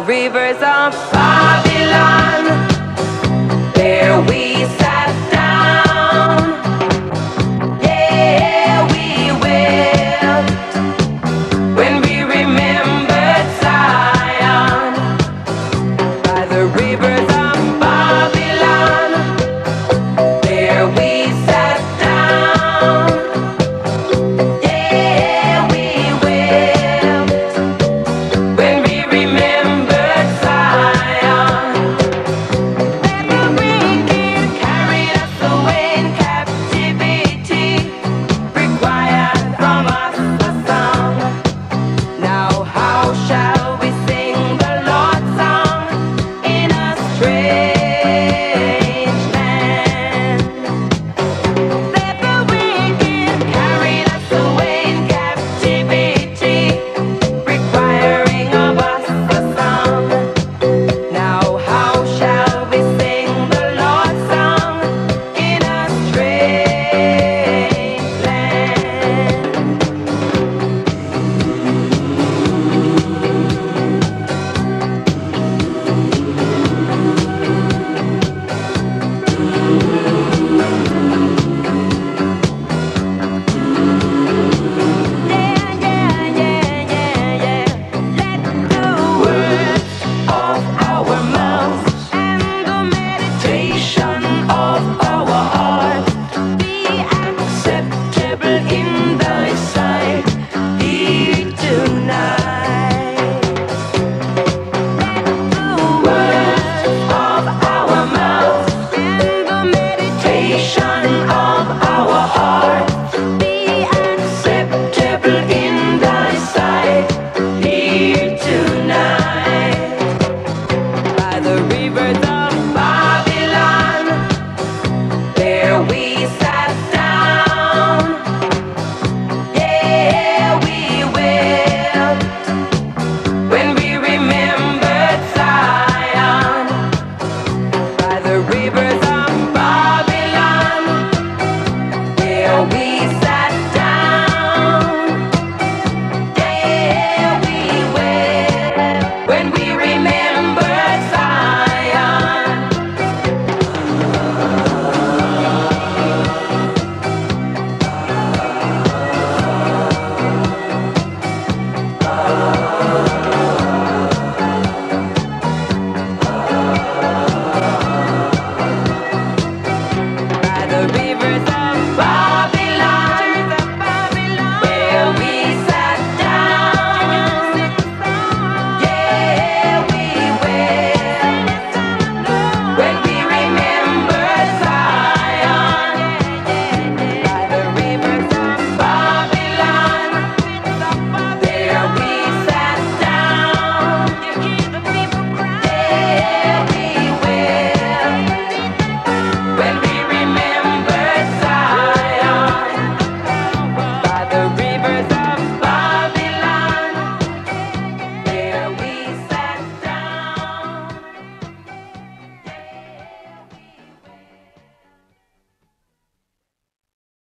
rivers of Babylon. There we beavers and